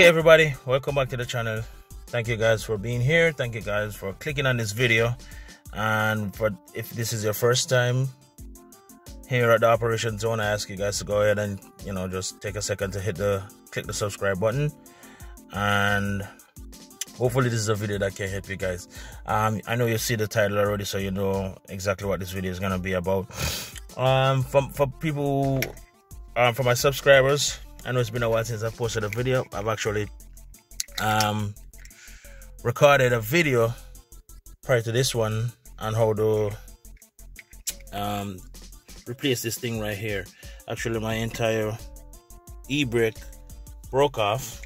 okay everybody welcome back to the channel. Thank you guys for being here. Thank you guys for clicking on this video. And for if this is your first time here at the operation zone i ask you guys to go ahead and you know just take a second to hit the click the subscribe button. And hopefully this is a video that can help you guys. Um, i know you see the title already so you know exactly what this video is going to be about. Um for, for people um for my subscribers i know it's been a while since i posted a video. I've actually um recorded a video prior to this one on how to um replace this thing right here. Actually my entire e-brake broke off.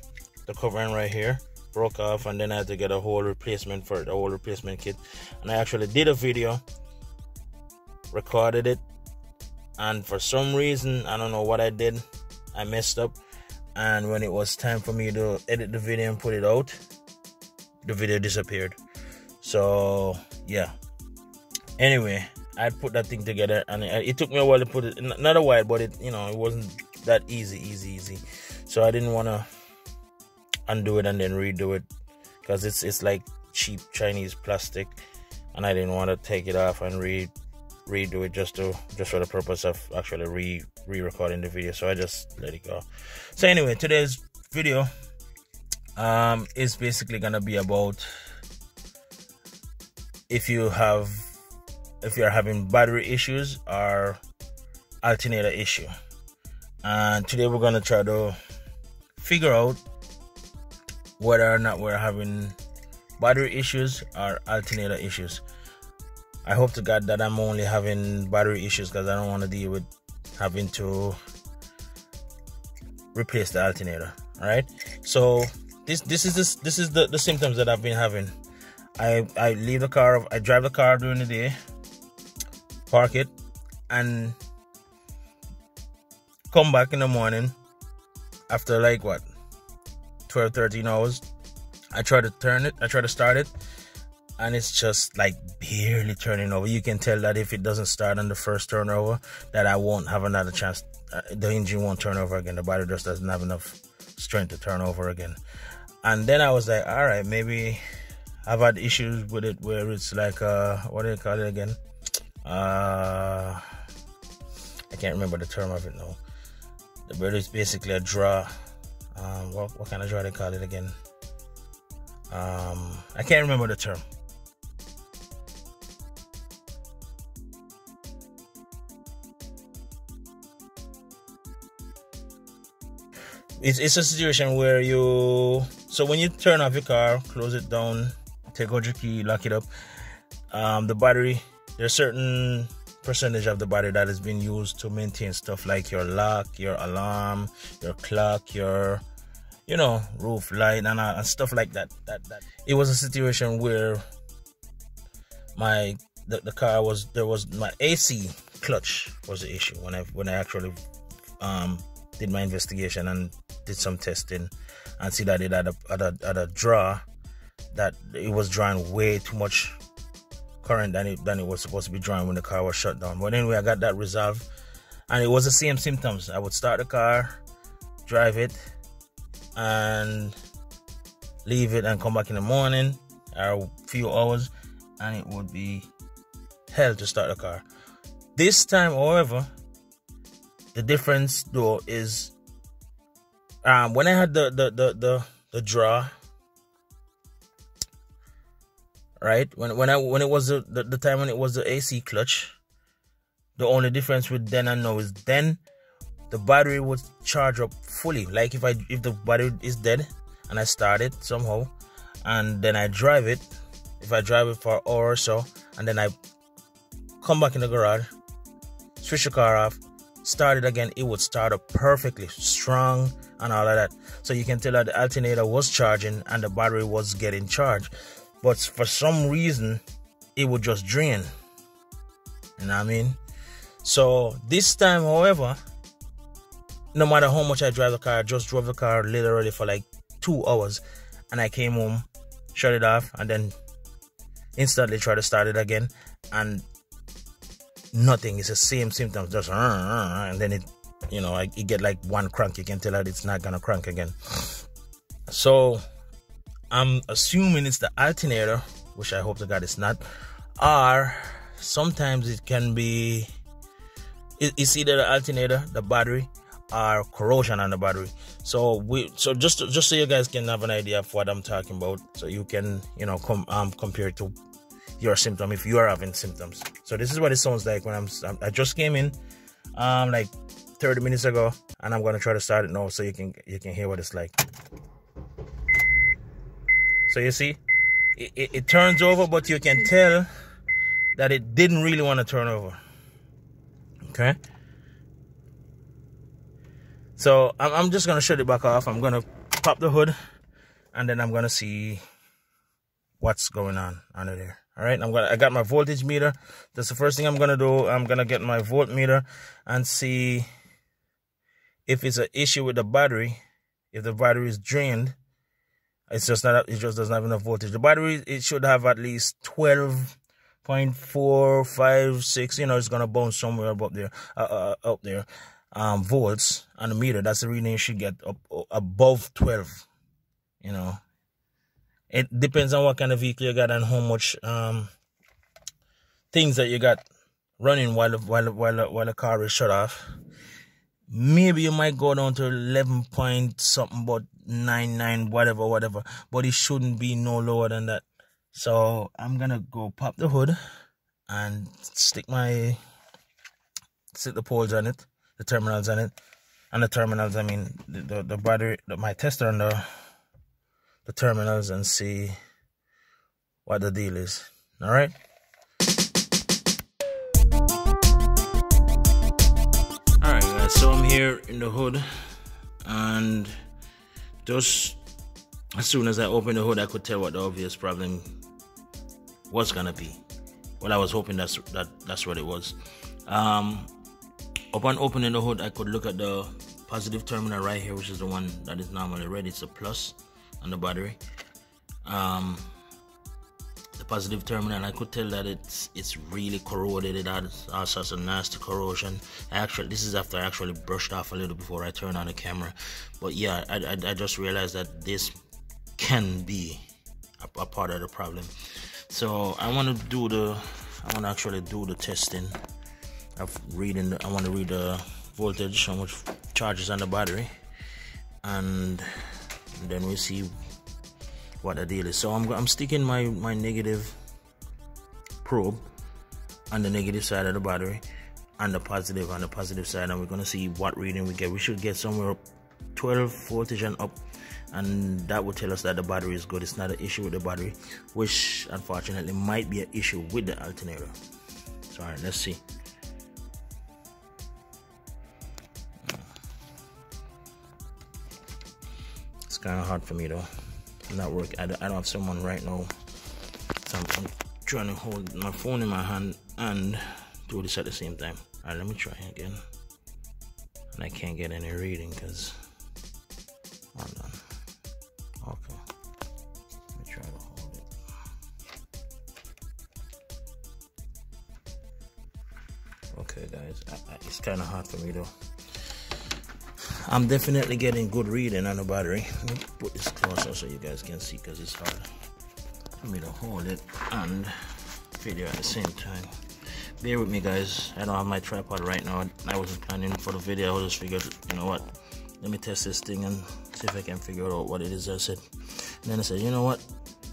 The covering right here broke off and then I had to get a whole replacement for the whole replacement kit. And I actually did a video recorded it and for some reason I don't know what I did I messed up. And when it was time for me to edit the video and put it out the video disappeared. So yeah. Anyway I put that thing together and it, it took me a while to put it not a while but it you know it wasn't that easy easy easy. So I didn't want to undo it and then redo it because it's it's like cheap Chinese plastic and I didn't want to take it off and re redo it just to just for the purpose of actually re re-recording the video. So I just let it go. So anyway today's video um is basically gonna be about if you have if you're having battery issues or alternator issue. And today we're gonna try to figure out whether or not we're having battery issues or alternator issues. I hope to God that I'm only having battery issues because I don't want to deal with having to replace the alternator. All right. So this this is this this is the, the symptoms that I've been having. I I leave the car, I drive the car during the day, park it, and come back in the morning after like what 12 13 hours i try to turn it i try to start it and it's just like barely turning over. You can tell that if it doesn't start on the first turnover that i won't have another chance uh, the engine won't turn over again. The battery just doesn't have enough strength to turn over again. And then i was like all right maybe i've had issues with it where it's like uh what do they call it again? Uh i can't remember the term of it now. The bird is basically a draw. Um, what, what kind of draw do they call it again? Um, I can't remember the term. It's, it's a situation where you so when you turn off your car, close it down, take out your key, lock it up. Um, the battery there's certain percentage of the battery that is being used to maintain stuff like your lock, your alarm, your clock, your you know roof light and, uh, and stuff like that. That that it was a situation where my the, the car was there was my AC clutch was the issue when I when I actually um did my investigation and did some testing and see that it had a, had a, had a draw that it was drawing way too much current than it than it was supposed to be drawing when the car was shut down. But anyway, I got that resolved, and it was the same symptoms. I would start the car, drive it, and leave it and come back in the morning or a few hours, and it would be hell to start the car. This time, however, the difference though is um, when I had the the the the, the draw right? When when I when it was the, the, the time when it was the AC clutch, the only difference with then and now is then the battery would charge up fully. Like if I if the battery is dead and I start it somehow, and then I drive it, if I drive it for an hour or so, and then I come back in the garage, switch the car off, start it again, it would start up perfectly strong and all of that. So you can tell that the alternator was charging and the battery was getting charged. But for some reason it would just drain. You know what i mean? So this time however no matter how much i drive the car i just drove the car literally for like two hours and i came home shut it off and then instantly tried to start it again. And nothing. It's the same symptoms just uh, uh, uh, and then it you know it get like one crank. You can tell that it's not gonna crank again. So I'm assuming it's the alternator, which I hope to God it's not, or sometimes it can be it's either the alternator, the battery, or corrosion on the battery. So we so just just so you guys can have an idea of what I'm talking about, so you can you know come um compare to your symptom if you are having symptoms. So this is what it sounds like when I'm I just came in um like 30 minutes ago and I'm gonna try to start it now so you can you can hear what it's like. So you see, it, it, it turns over, but you can tell that it didn't really want to turn over. Okay. So I'm, I'm just gonna shut it back off. I'm gonna pop the hood, and then I'm gonna see what's going on under there. All right, I'm gonna. I got my voltage meter. That's the first thing I'm gonna do. I'm gonna get my voltmeter and see if it's an issue with the battery. If the battery is drained, it's just not. It just doesn't have enough voltage. The battery it should have at least 12.456. You know, it's gonna bounce somewhere up there, uh, uh, up there, um, volts on the meter. That's the reading you should get up above 12. You know, it depends on what kind of vehicle you got and how much um things that you got running while while while while the car is shut off. Maybe you might go down to eleven point something, but nine nine whatever whatever, but it shouldn't be no lower than that. So I'm gonna go pop the hood and stick my stick the poles on it, the terminals on it, and the terminals. I mean the the, the battery, the, my tester on the the terminals and see what the deal is. All right. All right, guys. So I'm here in the hood, and just as soon as I opened the hood, I could tell what the obvious problem was gonna be. Well, I was hoping that's that that's what it was. Um, upon opening the hood, I could look at the positive terminal right here, which is the one that is normally red. It's a plus on the battery. Um, the positive terminal, I could tell that it's it's really corroded. It had all sorts of nasty corrosion. I actually, this is after I actually brushed off a little before I turned on the camera. But yeah, I, I, I just realized that this can be a, a part of the problem. So I want to do the, I want to actually do the testing of reading. The, I want to read the voltage, how much charges on the battery, and and then we see what the deal is. So I'm, I'm sticking my my negative probe on the negative side of the battery and the positive on the positive side and we're gonna see what reading we get. We should get somewhere up 12 voltage and up and that will tell us that the battery is good. It's not an issue with the battery which unfortunately might be an issue with the alternator. So all right let's see kind of hard for me though. Not work. I don't, I don't have someone right now. So I'm, I'm, trying to hold my phone in my hand and do this at the same time. Alright, let me try again. And I can't get any reading because. Hold on. Okay. Let me try to hold it. Okay, guys. I, I, it's kind of hard for me though. I'm definitely getting good reading on the battery. Let me put this closer so you guys can see because it's hard for me to hold it and video at the same time. Bear with me guys, I don't have my tripod right now. I wasn't planning for the video, I just figured, you know what, let me test this thing and see if I can figure out what it is I said. And then I said, you know what,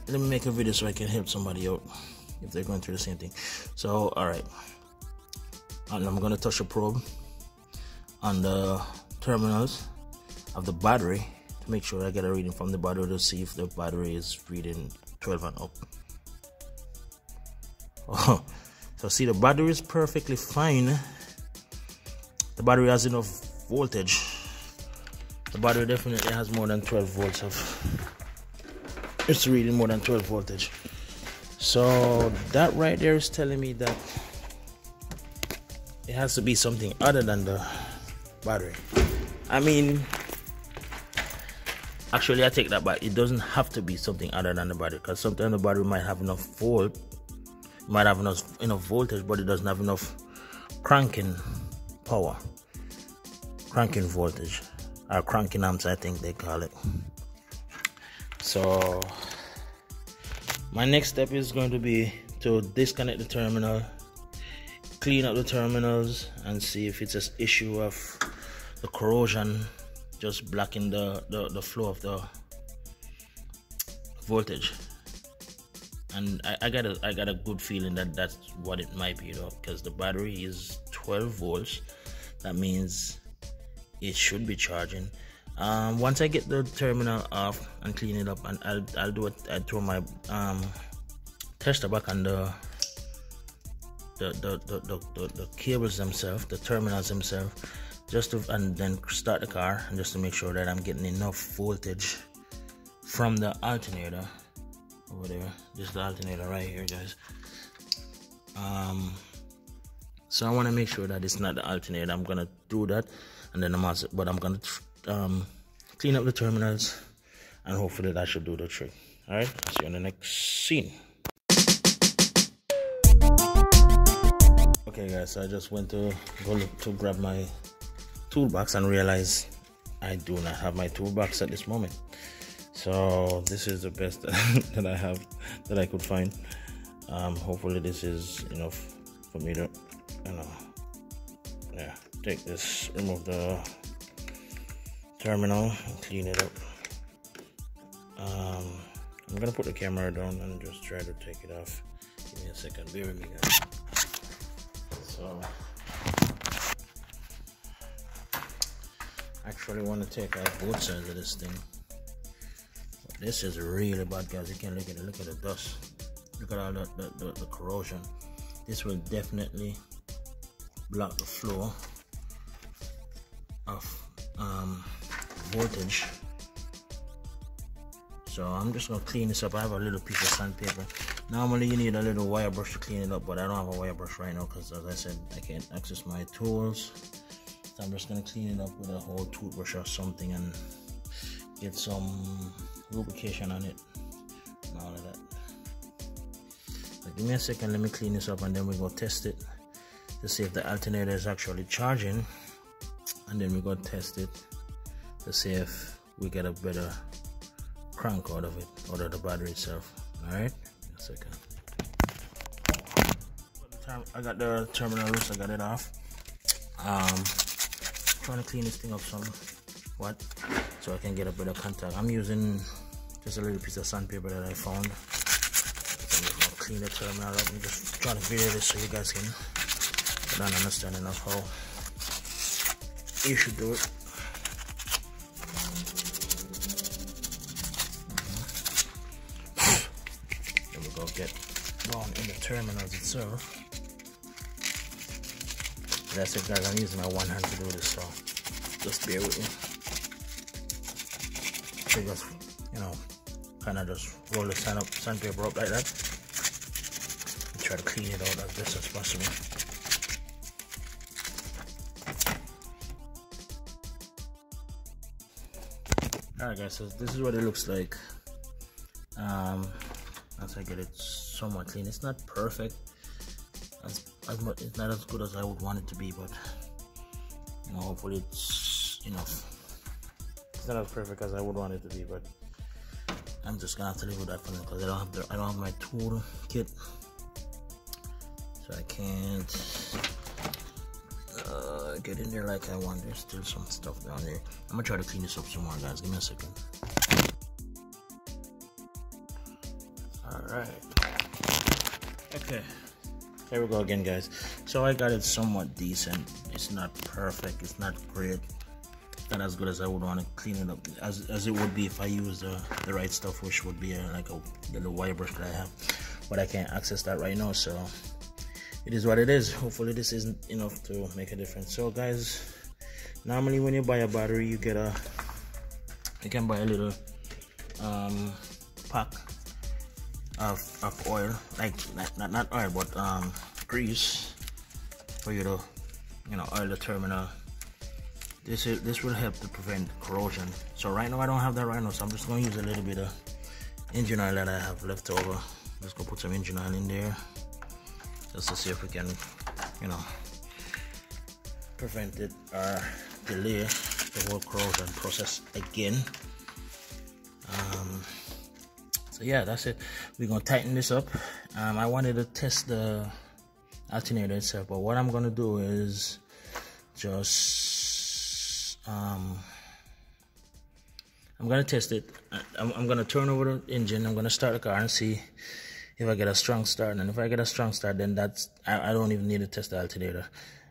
let me make a video so I can help somebody out if they're going through the same thing. So, alright. And I'm gonna touch a probe on the uh, terminals of the battery to make sure I get a reading from the battery to see if the battery is reading 12 and up. Oh, so see the battery is perfectly fine. The battery has enough voltage. The battery definitely has more than 12 volts of it's reading more than 12 voltage. So that right there is telling me that it has to be something other than the battery. I mean, actually, I take that back. It doesn't have to be something other than the battery because sometimes the battery might have enough volt, might have enough enough voltage, but it doesn't have enough cranking power, cranking voltage, or cranking amps, I think they call it. so my next step is going to be to disconnect the terminal clean up the terminals and see if it's an issue of the corrosion just blocking the, the, the flow of the voltage. And I, I, got a I got a good feeling that that's what it might be though because the battery is 12 volts. That means it should be charging. Um, once I get the terminal off and clean it up and I'll, I'll do it I throw my um, tester back on the the, the, the, the, the, the cables themselves the terminals themselves just to and then start the car and just to make sure that I'm getting enough voltage from the alternator. Over there just the alternator right here guys. Um so I want to make sure that it's not the alternator. I'm gonna do that and then I'm also but I'm gonna um, clean up the terminals and hopefully that should do the trick. All right see you on the next scene. Okay guys so I just went to go to grab my toolbox and realize I do not have my toolbox at this moment. So this is the best that I have that I could find. Um, hopefully this is enough for me to you know yeah take this remove the terminal clean it up. Um, I'm gonna put the camera down and just try to take it off. Give me a second bear with me guys. So actually want to take out both sides of this thing this is really bad, guys. You can look at it. Look at the dust. Look at all the, the, the, the corrosion. This will definitely block the flow of um, voltage. So I'm just gonna clean this up. I have a little piece of sandpaper. Normally you need a little wire brush to clean it up, but I don't have a wire brush right now because as I said, I can't access my tools. I'm just gonna clean it up with a whole toothbrush or something and get some lubrication on it and all of that. Give me a second let me clean this up and then we go test it to see if the alternator is actually charging. And then we go test it to see if we get a better crank out of it out of the battery itself. All right? A second. I got the terminal loose I got it off. Um trying to clean this thing up some what so I can get a better contact I'm using just a little piece of sandpaper that I found. I'm clean the terminal up. I'm just trying to video this so you guys can get an understanding of how you should do it. Then we go get down in the terminals itself. That's it guys, I'm using my one hand to do this, so just bear with me. So just, you know, kind of just roll the sand up, sandpaper up like that. And try to clean it out as best as possible. Alright guys, so this is what it looks like. Um, once I get it somewhat clean. It's not perfect. As, much, it's not as good as I would want it to be, but you know, hopefully it's enough. It's not as perfect as I would want it to be, but I'm just gonna have to live with that for now because I don't have the I don't have my tool kit, so I can't uh, get in there like I want. There's still some stuff down there. I'm gonna try to clean this up some more, guys. Give me a second. All right. Okay. Here we go again, guys. So I got it somewhat decent. It's not perfect. It's not great not as good as I would want to clean it up as, as it would be if I use the, the right stuff which would be a, like a little wire brush that I have but I can't access that right now so it is what it is hopefully this isn't enough to make a difference so guys normally when you buy a battery you get a you can buy a little um, pack of, of oil like not, not, oil but um, grease for you to you know oil the terminal. This is this will help to prevent corrosion. So right now I don't have that right now so I'm just going to use a little bit of engine oil that I have left over. Just gonna put some engine oil in there just to see if we can you know prevent it or delay the whole corrosion process again. Um, so yeah that's it. We're gonna tighten this up. Um, I wanted to test the alternator itself but what I'm gonna do is just um, I'm gonna test it. I'm, I'm gonna turn over the engine. I'm gonna start the car and see if I get a strong start. And if I get a strong start then that's I, I don't even need to test the alternator.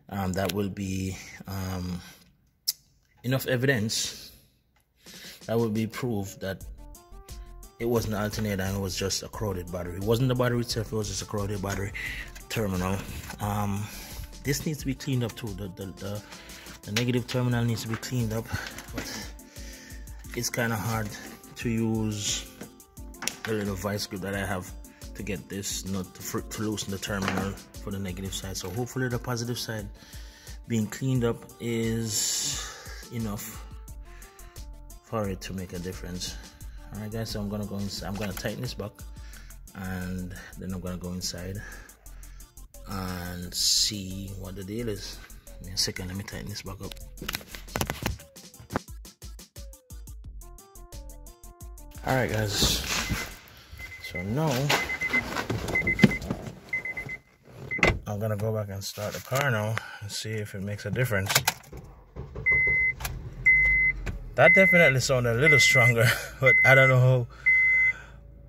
Um, that will be um, enough evidence that will be proof that it wasn't an alternator and it was just a corroded battery. It wasn't the battery itself, it was just a corroded battery terminal. Um, this needs to be cleaned up too. The, the, the, the negative terminal needs to be cleaned up, but it's kind of hard to use the little vice grip that I have to get this nut to, to loosen the terminal for the negative side. So hopefully the positive side being cleaned up is enough for it to make a difference all right guys so i'm gonna go inside i'm gonna tighten this back and then i'm gonna go inside and see what the deal is. Me a second let me tighten this back up. All right guys so now i'm gonna go back and start the car now and see if it makes a difference that definitely sounded a little stronger, but I don't know how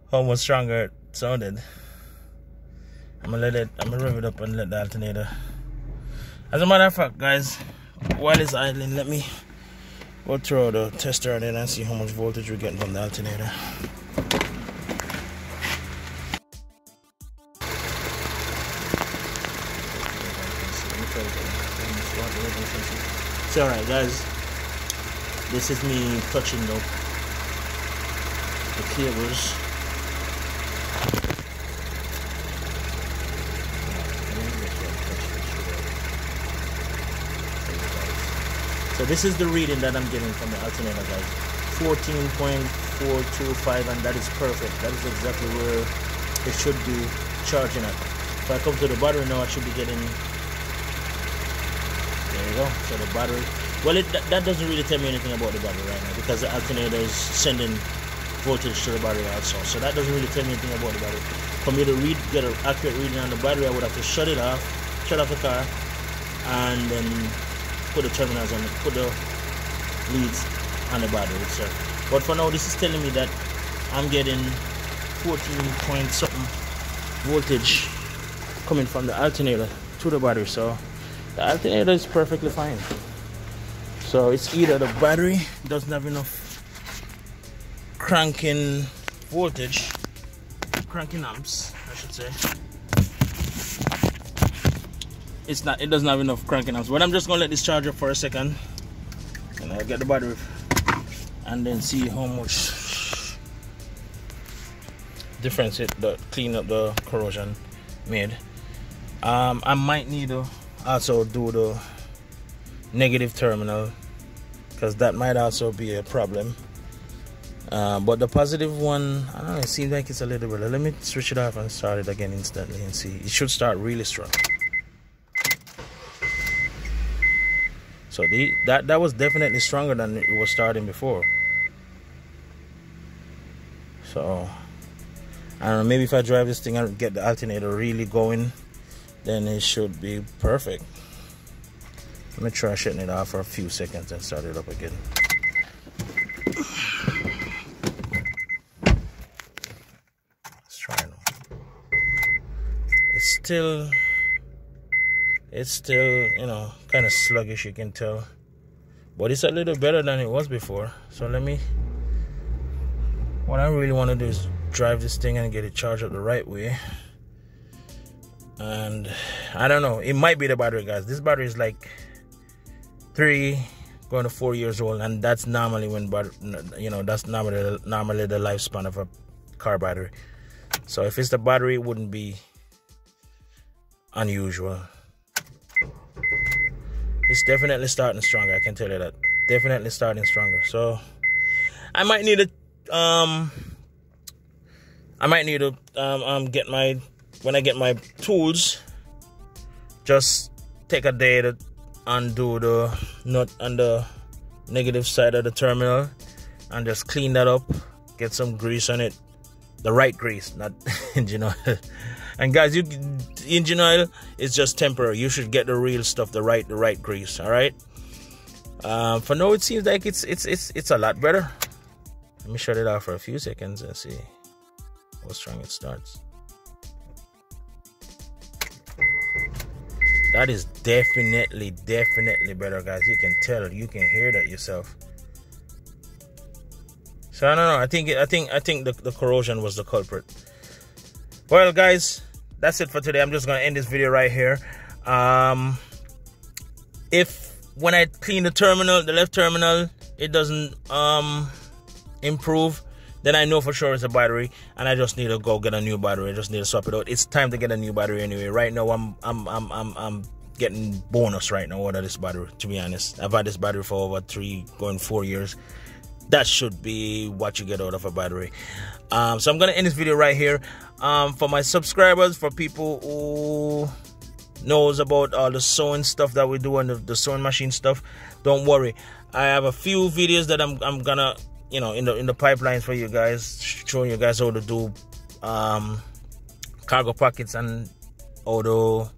how much stronger it sounded. I'm gonna let it. I'm gonna rev it up and let the alternator. As a matter of fact, guys, while it's idling, let me go throw the tester on it and see how much voltage we're getting from the alternator. It's alright, guys. This is me touching the, the cables. So this is the reading that I'm getting from the alternator guys. 14.425 and that is perfect. That is exactly where it should be charging at. If I come to the battery now, I should be getting, there you go. So the battery well, it, that, that, doesn't really tell me anything about the battery right now because the alternator is sending voltage to the battery also. So that doesn't really tell me anything about the battery. For me to read, get an accurate reading on the battery, I would have to shut it off, shut off the car, and then put the terminals on, put the leads on the battery itself. But for now, this is telling me that I'm getting 14 point something voltage coming from the alternator to the battery. So the alternator is perfectly fine. So it's either the battery doesn't have enough cranking voltage, cranking amps, I should say. It's not, it doesn't have enough cranking amps. But I'm just gonna let this charge up for a second. And I'll get the battery and then see how much difference it the clean up the corrosion made. Um, I might need to also do the negative terminal because that might also be a problem. Uh, but the positive one, I don't know, it seems like it's a little bit. Let me switch it off and start it again instantly and see. It should start really strong. So the that that was definitely stronger than it was starting before. So I don't know. Maybe if I drive this thing and get the alternator really going, then it should be perfect. Let me try shutting it off for a few seconds and start it up again. Let's try it. It's still, it's still, you know, kind of sluggish, you can tell. But it's a little better than it was before. So let me, what I really want to do is drive this thing and get it charged up the right way and I don't know. It might be the battery, guys. This battery is like three going to four years old and that's normally when but you know that's normally normally the lifespan of a car battery. So if it's the battery it wouldn't be unusual. It's definitely starting stronger i can tell you that. Definitely starting stronger. So i might need to um i might need to um, um get my when i get my tools just take a day to undo the nut on the negative side of the terminal and just clean that up get some grease on it the right grease, not engine oil. and guys, you engine oil is just temporary. You should get the real stuff, the right the right grease. All right. Um, for now, it seems like it's it's it's it's a lot better. Let me shut it off for a few seconds and see how strong it starts. That is definitely, definitely better, guys. You can tell, you can hear that yourself. So I don't know. I think I think I think the, the corrosion was the culprit. Well, guys, that's it for today. I'm just gonna end this video right here. Um, if when I clean the terminal, the left terminal, it doesn't um improve, then I know for sure it's a battery, and I just need to go get a new battery. I just need to swap it out. It's time to get a new battery anyway. Right now, I'm I'm I'm I'm, I'm getting bonus right now out of this battery. To be honest, I've had this battery for over three, going four years. That should be what you get out of a battery. Um, so I'm gonna end this video right here. Um, for my subscribers, for people who knows about all the sewing stuff that we do and the, the sewing machine stuff, don't worry. I have a few videos that I'm I'm gonna you know in the in the pipeline for you guys, showing you guys how to do um, cargo pockets and how to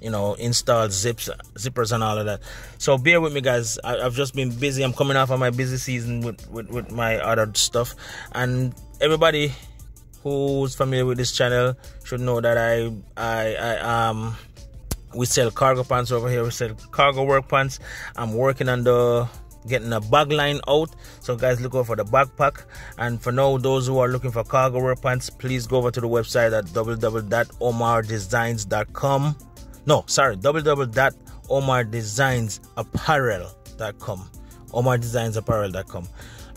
you know install zips zippers and all of that so bear with me guys I, have just been busy i'm coming off of my busy season with, with with my other stuff and everybody who's familiar with this channel should know that I I I um we sell cargo pants over here. We sell cargo work pants. I'm working on the getting a bag line out. So guys, look out for the backpack. And for now, those who are looking for cargo work pants, please go over to the website at www.omardesigns.com. No, sorry, www.omardesignsapparel.com. omardesignsapparel.com.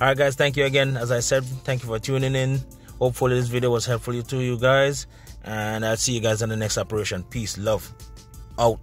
All right, guys, thank you again. As I said, thank you for tuning in. Hopefully, this video was helpful to you guys. And I'll see you guys in the next operation. Peace, love, out.